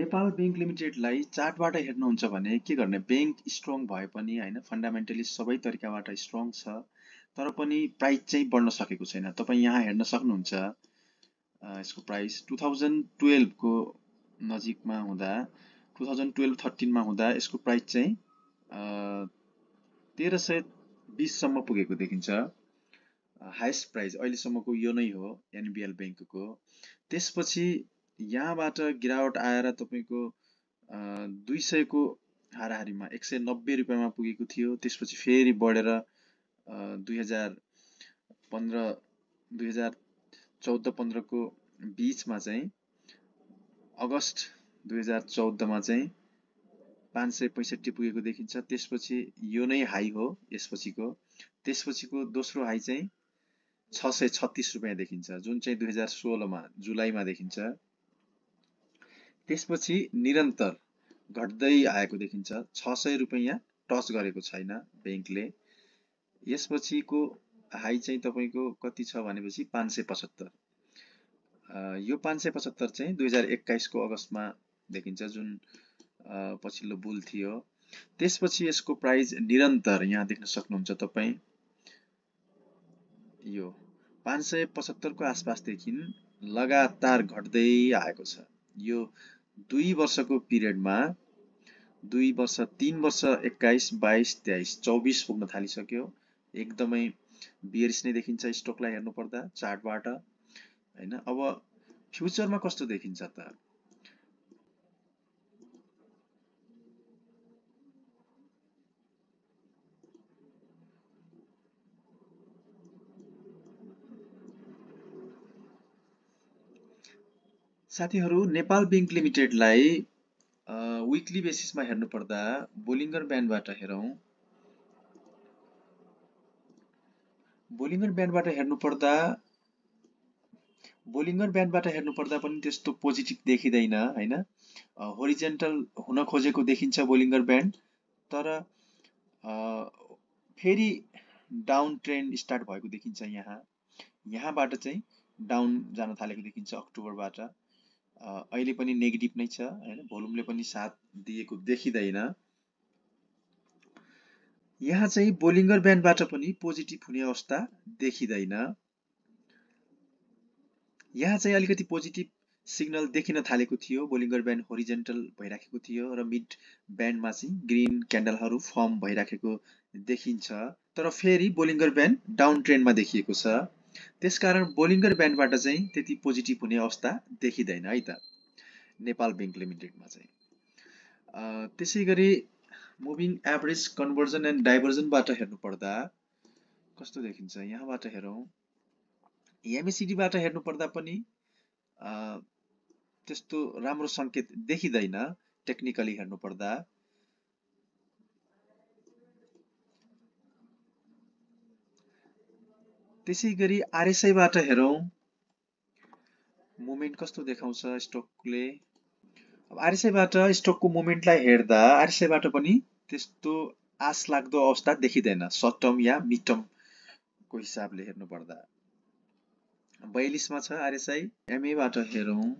Nepal bank लिमिटेडलाई चार्टबाट हेर्नुहुन्छ भने के गर्ने? ब्याङ्क स्ट्रङ भए पनि होइन फन्डामेन्टली सबै तरिकाबाट स्ट्रङ छ तर पनि प्राइस चाहिँ बढ्न सकेको छैन। तपाईँ यहाँ हेर्न सक्नुहुन्छ यसको प्राइस टु थाउजन्ड टुवेल्भको नजिकमा हुँदा टु थाउजन्ड टुवेल्भ थर्टिनमा हुँदा यसको प्राइस चाहिँ तेह्र सय बिससम्म पुगेको देखिन्छ। हाइस्ट प्राइस अहिलेसम्मको यो नै हो एनबिएल ब्याङ्कको। त्यसपछि यहाँबाट गिरावट आएर तपाईँको दुई सयको हाराहारीमा एक सय नब्बे रुपियाँमा पुगेको थियो। त्यसपछि फेरि बढेर दुई हजार पन्ध्र दुई हजार चौध पन्ध्रको बिचमा चाहिँ अगस्त दुई हजार चौधमा चाहिँ पाँच सय पैँसठी पुगेको देखिन्छ। त्यसपछि यो नै हाई हो यसपछिको। त्यसपछिको दोस्रो हाई चाहिँ छ सय छत्तिस रुपियाँ देखिन्छ। जुन चाहिँ दुई हजार सोह्रमा जुलाईमा देखिन्छ। त्यसपछि निरन्तर घट्दै आएको देखिन्छ। छ सय रुपियाँ टच गरेको छैन ब्याङ्कले। यसपछिको हाई चाहिँ तपाईँको कति छ भनेपछि पाँच सय पचहत्तर। यो पाँच सय पचहत्तर चाहिँ दुई हजार एक्काइसको अगस्तमा देखिन्छ जुन पछिल्लो बुल थियो। त्यसपछि यसको प्राइज निरन्तर यहाँ देख्न सक्नुहुन्छ तपाईँ। यो पाँच सय पचहत्तरको आसपासदेखि लगातार घट्दै आएको छ। यो दुई वर्षको पिरियडमा दुई वर्ष तिन वर्ष एक्काइस बाइस तेइस चौबिस पुग्न थालिसक्यो। एकदमै बियरिस नै देखिन्छ स्टकलाई हेर्नुपर्दा चार्टबाट होइन? अब फ्युचरमा कस्तो देखिन्छ त? साथीहरू नेपाल ब्याङ्क लिमिटेडलाई विकली बेसिसमा हेर्नुपर्दा बोलिङ्गर ब्यान्डबाट हेरौँ। बोलिङ्गर ब्यान्डबाट हेर्नुपर्दा बोलिङ्गर ब्यान्डबाट हेर्नुपर्दा पनि त्यस्तो पोजिटिभ देखिँदैन होइन? होरिजेन्टल हुन खोजेको देखिन्छ बोलिङ्गर ब्यान्ड। तर फेरि डाउन ट्रेन्ड स्टार्ट भएको देखिन्छ यहाँ। यहाँबाट चाहिँ डाउन जान थालेको देखिन्छ अक्टोबरबाट। अहिले पनि नेगेटिभ नै छ होइन? भोल्युमले पनि साथ दिएको देखिँदैन। यहाँ चाहिँ बोलिङ्गर ब्यान्डबाट पनि पोजिटिभ हुने अवस्था देखिँदैन। यहाँ चाहिँ अलिकति पोजिटिभ सिग्नल देखिन थालेको थियो। बोलिङ्गर ब्यान्ड होरिजेन्टल भइराखेको थियो र मिड ब्यान्डमा चाहिँ ग्रिन क्यान्डलहरू फर्म भइराखेको देखिन्छ। तर फेरि बोलिङ्गर ब्यान्ड डाउन ट्रेन्डमा देखिएको छ। त्यसकारण बोलिङ्गर ब्यान्डबाट चाहिँ त्यति पोजिटिभ हुने अवस्था देखिँदैन है त। नेपाल ब्याङ्क लिमिटेडमा चाहिँ। त्यसै गरी मुभिङ एभरेज कन्भर्जन एन्ड डाइभर्जनबाट हेर्नुपर्दा कस्तो देखिन्छ? यहाँबाट हेरौँ। एमएसिडीबाट हेर्नुपर्दा पनि त्यस्तो राम्रो सङ्केत देखिँदैन टेक्निकली हेर्नुपर्दा। त्यसै गरी आरएसआईबाट हेरौँ। मुभमेन्ट कस्तो देखाउँछ स्टकले? अब आरएसआईबाट स्टकको मुभमेन्टलाई हेर्दा आरएसआईबाट पनि त्यस्तो आश लाग्दो अवस्था देखिँदैन सर्ट टर्म या मिड टर्मको हिसाबले हेर्नुपर्दा। बयालिसमा छ आरएसआई। एमएबाट हेरौँ।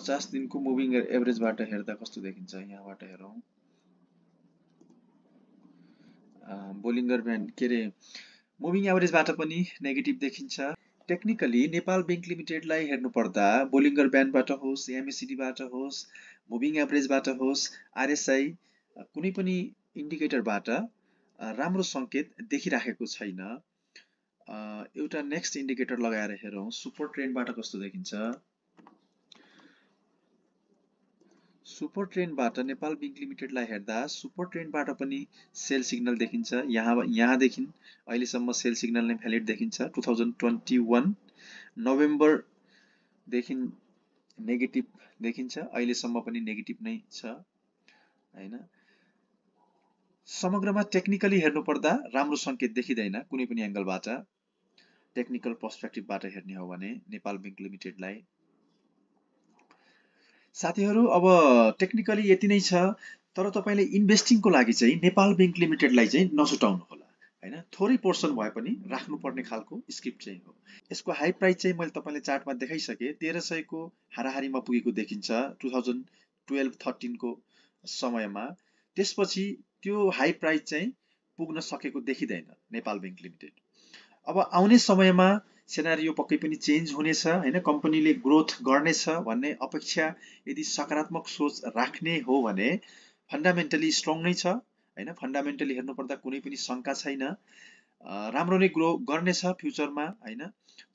पचास दिनको मुभिङ एभरेजबाट हेर्दा कस्तो देखिन्छ? यहाँबाट हेरौँ। बोलिङ्गर ब्यान्ड के अरे मुभिङ एभरेजबाट पनि नेगेटिभ देखिन्छ। टेक्निकली नेपाल ब्याङ्क लिमिटेडलाई हेर्नुपर्दा बोलिङ्गर ब्यान्डबाट होस् एमएसिडीबाट होस् मुभिङ एभरेजबाट होस् आरएसआई कुनै पनि इन्डिकेटरबाट राम्रो सङ्केत देखिराखेको छैन। एउटा नेक्स्ट इन्डिकेटर लगाएर हेरौँ। सुपर ट्रेन्डबाट कस्तो देखिन्छ? सुपर ट्रेनबाट नेपाल ब्याङ्क लिमिटेडलाई हेर्दा सुपर ट्रेनबाट पनि सेल सिग्नल देखिन्छ। यहाँ यहाँदेखि अहिलेसम्म सेल सिग्नल नै भ्यालिड देखिन्छ। टु थाउजन्ड ट्वेन्टी वान नोभेम्बरदेखि नेगेटिभ देखिन्छ। अहिलेसम्म पनि नेगेटिभ नै छ होइन? समग्रमा टेक्निकली हेर्नुपर्दा राम्रो सङ्केत देखिँदैन कुनै पनि एङ्गलबाट। टेक्निकल पर्सपेक्टिभबाट हेर्ने हो भने नेपाल ब्याङ्क लिमिटेडलाई साथीहरू अब टेक्निकली यति नै छ तर तपाईँले इन्भेस्टिङको लागि चाहिँ नेपाल ब्याङ्क लिमिटेडलाई चाहिँ नछुटाउनु होला होइन? थोरै पोर्सन भए पनि राख्नुपर्ने खालको स्क्रिप्ट चाहिँ हो। यसको हाई प्राइस चाहिँ मैले तपाईँलाई चार्टमा देखाइसकेँ तेह्र सयको हाराहारीमा पुगेको देखिन्छ टु थाउजन्ड टुवेल्भ थर्टिनको समयमा। त्यसपछि त्यो हाई प्राइस चाहिँ पुग्न सकेको देखिँदैन नेपाल ब्याङ्क लिमिटेड अब आउने समयमा सेनारियो पक्कै पनि चेन्ज हुनेछ होइन? कम्पनीले ग्रोथ गर्नेछ भन्ने अपेक्षा यदि सकारात्मक सोच राख्ने हो भने फन्डामेन्टली स्ट्रङ नै छ होइन? फन्डामेन्टली हेर्नुपर्दा कुनै पनि शङ्का छैन। राम्रो नै ग्रो गर्नेछ फ्युचरमा होइन?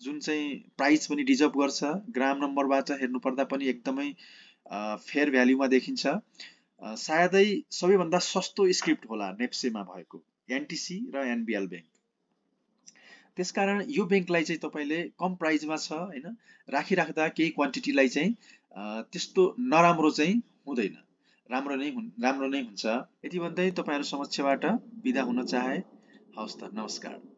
जुन चाहिँ प्राइस पनि डिजर्भ गर्छ ग्राम नम्बरबाट हेर्नुपर्दा पनि एकदमै फेयर भ्याल्युमा देखिन्छ। सायदै सबैभन्दा सस्तो स्क्रिप्ट होला नेप्सेमा भएको एनटिसी र एनबिएल ब्याङ्क त्यसकारण यो ब्याङ्कलाई चाहिँ तपाईँले कम प्राइजमा छ होइन? राखिराख्दा केही क्वान्टिटीलाई चाहिँ त्यस्तो नराम्रो चाहिँ हुँदैन। राम्रो नै हुन् राम्रो नै हुन्छ। यति भन्दै तपाईँहरू समक्षबाट बिदा हुन चाहे। हवस् त नमस्कार।